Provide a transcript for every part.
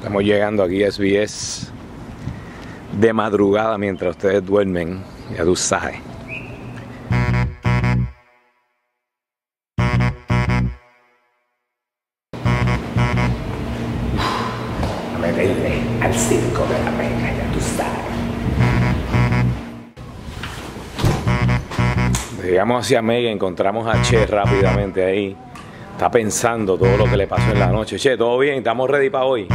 Estamos llegando aquí a SBS de madrugada mientras ustedes duermen. Ya tú sabes. A meterle al circo de la pena, ya tú sabes. Llegamos hacia Mega, encontramos a Che rápidamente ahí. Está pensando todo lo que le pasó en la noche. Che, ¿todo bien? ¿Estamos ready para hoy?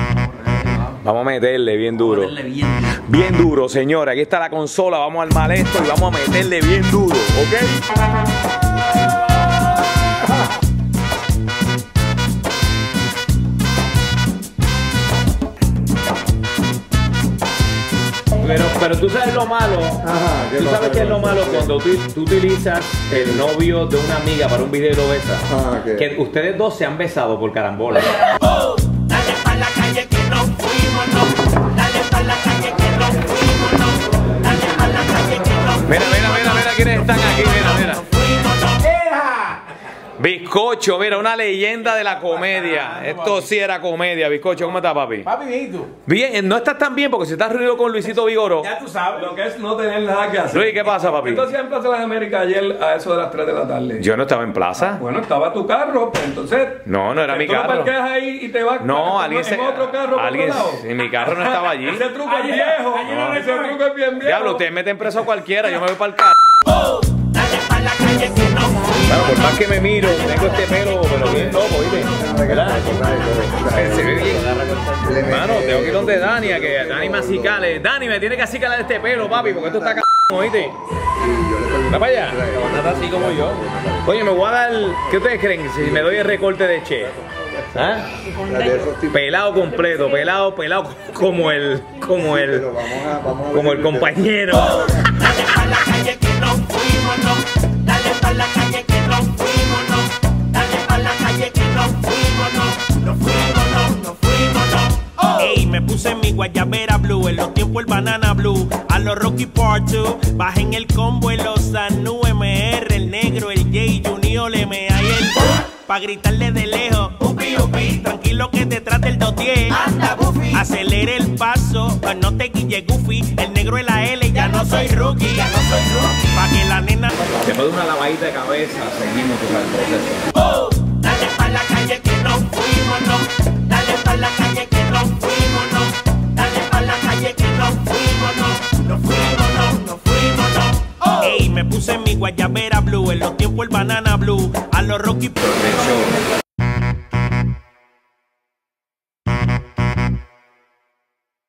Vamos a meterle bien duro. Ponerle bien duro. Bien duro, señora. Aquí está la consola. Vamos al mal esto y vamos a meterle bien duro, ¿ok? Pero, pero tú sabes lo malo. Ajá, ¿qué tú sabes qué es lo malo cuando tú, tú utilizas el novio de una amiga para un video y lo besas. Ajá, ¿qué? Que ustedes dos se han besado por carambola. Mira, mira, mira, mira quiénes están aquí, mira, mira. Bizcocho, mira, una leyenda de la comedia. Esto sí era comedia, Bizcocho. ¿Cómo estás, papi? Papi, bien, ¿y tú? Bien, no estás tan bien porque si estás reunido con Luisito Vigoro. Ya tú sabes. Lo que es no tener nada que hacer. Luis, ¿qué pasa, papi? Entonces en Plaza de las Américas ayer a eso de las 3 de la tarde. Yo no estaba en plaza. Bueno, estaba tu carro, pues entonces. No, no era mi ¿tú carro. parqueas ahí y te vas No, en alguien se. otro carro por alguien, otro lado. sí, mi carro no estaba allí. Ese truco es viejo. Ese truco es bien viejo. Diablo, ustedes meten preso a cualquiera. Yo me voy para el carro. Bueno, por más que me miro, tengo este pelo, pero bien loco, ¿viste? ¿Verdad? Se ve bien. Mano, tengo que ir donde Dani, a que Dani me acicale. Dani, me tiene que acicalar este pelo, papi, porque esto está c***, ¿oíste? Va para allá. Nada así como yo. Oye, me voy a dar. ¿Qué ustedes creen si me doy el recorte de Che? ¿Ah? Pelado completo, pelado, pelado como el, como el, como el compañero. Guayabera blue, en los tiempos el banana blue, a los Rocky Part 2, bajé en el combo en los Anu MR, el negro, el J, Junior, MA y el Pa' gritarle de lejos, pues no te guille goofy El negro es la L, ya no soy rookie Ya no soy rookie. Pa' que la nena Después de una lavadita de cabeza, seguimos con el proceso. Oh, dale pa' la calle que nos fuimos, no. Dale pa' la calle que nos fuimos, no. Dale pa' la calle que nos fuimos, no. Nos fuimos, no, nos fuimos, no. Ey, me puse mi guayabera blue En los tiempos el banana blue. A los Rocky hecho,